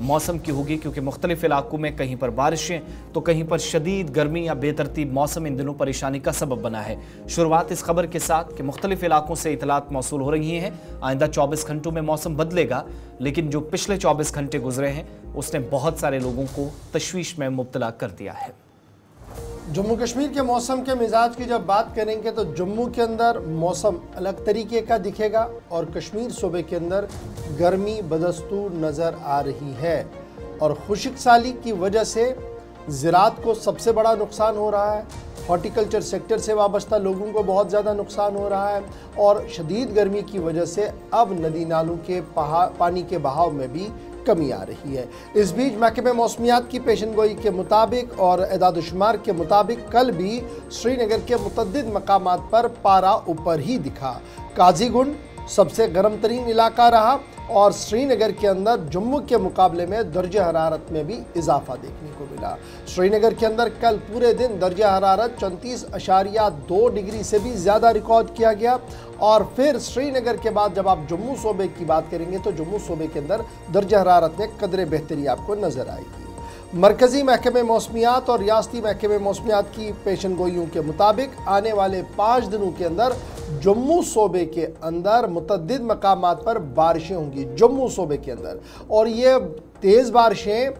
मौसम की होगी, क्योंकि मुख्तलिफ़ इलाकों में कहीं पर बारिशें तो कहीं पर शदीद गर्मी या बेतरतीब मौसम इन दिनों परेशानी का सबब बना है। शुरुआत इस खबर के साथ कि मुख्तलिफ़ इलाकों से इतलात मौसू हो रही हैं। आइंदा चौबीस घंटों में मौसम बदलेगा, लेकिन जो पिछले चौबीस घंटे गुजरे हैं, उसने बहुत सारे लोगों को तशवीश में मुबतला कर दिया है। जम्मू कश्मीर के मौसम के मिजाज की जब बात करेंगे तो जम्मू के अंदर मौसम अलग तरीके का दिखेगा और कश्मीर सूबे के अंदर गर्मी बदस्तूर नज़र आ रही है। और खुशक साली की वजह से ज़रात को सबसे बड़ा नुकसान हो रहा है। हॉर्टिकल्चर सेक्टर से वाबस्ता लोगों को बहुत ज़्यादा नुकसान हो रहा है और शदीद गर्मी की वजह से अब नदी नालों के पहा, पानी के बहाव में भी कमी आ रही है। इस बीच महकमे मौसमियात की पेशन गोई के मुताबिक और एदादुशुमार के मुताबिक कल भी श्रीनगर के मुतद मकाम पर पारा ऊपर ही दिखा। काजीगुंड सबसे गर्म तरीन इलाका रहा। और श्रीनगर के अंदर जम्मू के मुकाबले में दर्ज हरारत में भी इजाफा देखने को मिला। श्रीनगर के अंदर कल पूरे दिन दर्ज हरारत चौंतीस अशारिया दो डिग्री से भी ज़्यादा रिकॉर्ड किया गया और फिर श्रीनगर के बाद जब आप जम्मू सूबे की बात करेंगे तो जम्मू सूबे के अंदर दर्ज हरारत में कदर बेहतरी आपको नज़र आएगी। मरकज़ी महकमे मौसमियात और रियाती महकमे मौसमियात की पेशन गोइयों के मुताबिक आने वाले पाँच दिनों के अंदर जम्मू सूबे के अंदर मुतद मकाम पर बारिशें होंगी, जम्मू सूबे के अंदर। और ये तेज़ बारिशें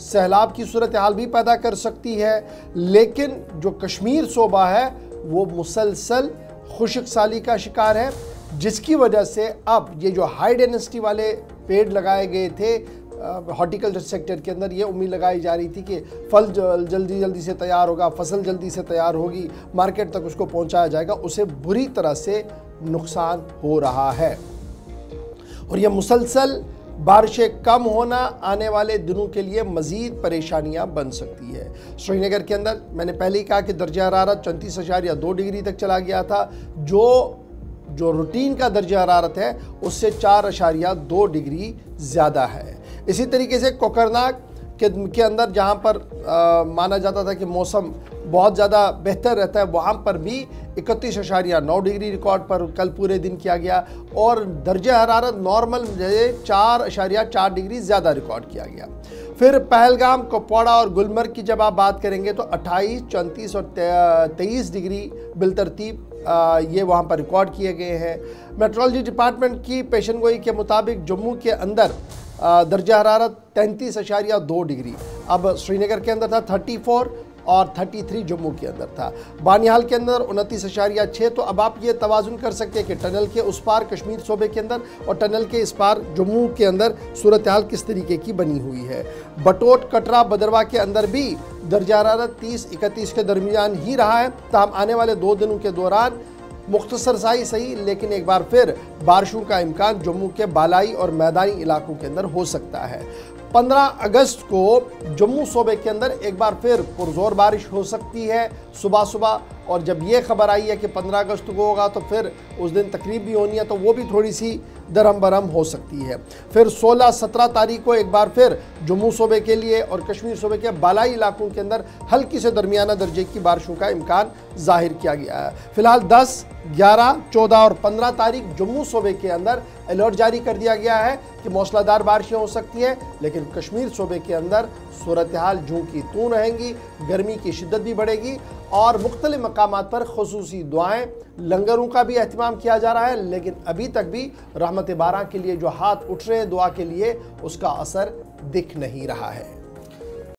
सैलाब की सूरत हाल भी पैदा कर सकती है, लेकिन जो कश्मीर सूबा है, वो मुसलसल खुशक साली का शिकार है, जिसकी वजह से अब ये जो हाई डेंसिटी वाले पेड़ लगाए गए थे हॉर्टिकल्चर सेक्टर के अंदर ये उम्मीद लगाई जा रही थी कि फल जल्दी जल्दी से तैयार होगा, फ़सल जल्दी से तैयार होगी, मार्केट तक उसको पहुँचाया जाएगा, उसे बुरी तरह से नुकसान हो रहा है। और यह मुसलसल बारिशें कम होना आने वाले दिनों के लिए मज़ीद परेशानियाँ बन सकती है। श्रीनगर के अंदर मैंने पहले ही कहा कि दर्जा हरारत चौंतीस या दो डिग्री तक चला गया था। जो जो रूटीन का दर्जा हरारत है, उससे चार अशारिया दो डिग्री ज़्यादा है। इसी तरीके से कोकरनाग के, के अंदर जहाँ पर आ, माना जाता था कि मौसम बहुत ज़्यादा बेहतर रहता है वहाँ पर भी इकतीस अशारिया नौ डिग्री रिकॉर्ड पर कल पूरे दिन किया गया और दर्ज हरारत नॉर्मल चार अशारिया चार डिग्री ज़्यादा रिकॉर्ड किया गया। फिर पहलगाम कुपवाड़ा और गुलमर्ग की जब आप बात करेंगे तो 28, चौंतीस और तेईस डिग्री बिलतरतीब ये वहाँ पर रिकॉर्ड किए गए हैं। मेट्रोलॉजी डिपार्टमेंट की पेशन गोई के मुताबिक जम्मू के अंदर दर्जा हरारत तैंतीस अशारिया दो डिग्री। अब श्रीनगर के अंदर था थर्टी फोर और 33 जम्मू के अंदर था। बानिहाल के अंदर उनतीस अशारिया छः तो अब आप ये तोज़ुन कर सकते हैं कि टनल के उस पार कश्मीर सूबे के अंदर और टनल के इस पार जम्मू के अंदर सूरत हाल किस तरीके की बनी हुई है। बटोट कटरा बदरवा के अंदर भी दर्जा हरारत तीस इकतीस के दरमियान ही रहा है। तहम आने वाले दो दिनों के दौरान मुख्तसर साई सही, लेकिन एक बार फिर बारिशों का इम्कान जम्मू के बालाई और मैदानी इलाकों के अंदर हो सकता है। 15 अगस्त को जम्मू सूबे के अंदर एक बार फिर पुरजोर बारिश हो सकती है सुबह सुबह, और जब ये खबर आई है कि 15 अगस्त को होगा तो फिर उस दिन तकरीब भी होनी है तो वो भी थोड़ी सी दरम बरम हो सकती है। फिर 16-17 तारीख को एक बार फिर जम्मू सूबे के लिए और कश्मीर सूबे के बालाई इलाकों के अंदर हल्की से दरमियाना दर्जे की बारिशों का इम्कान ज़ाहिर किया गया है। फ़िलहाल 10, 11, 14 और 15 तारीख जम्मू सूबे के अंदर अलर्ट जारी कर दिया गया है कि मौसलाधार बारिशें हो सकती हैं लेकिन कश्मीर सूबे के अंदर सूरत हाल जूँ की तू रहेंगी गर्मी की शिद्दत भी बढ़ेगी और मुख्तलि मकाम पर खसूसी दुआएँ लंगरों का भी अहतमाम किया जा रहा है लेकिन अभी तक भी रहमत बारा के लिए जो हाथ उठ रहे हैं, दुआ के लिए उसका असर दिख नहीं रहा है।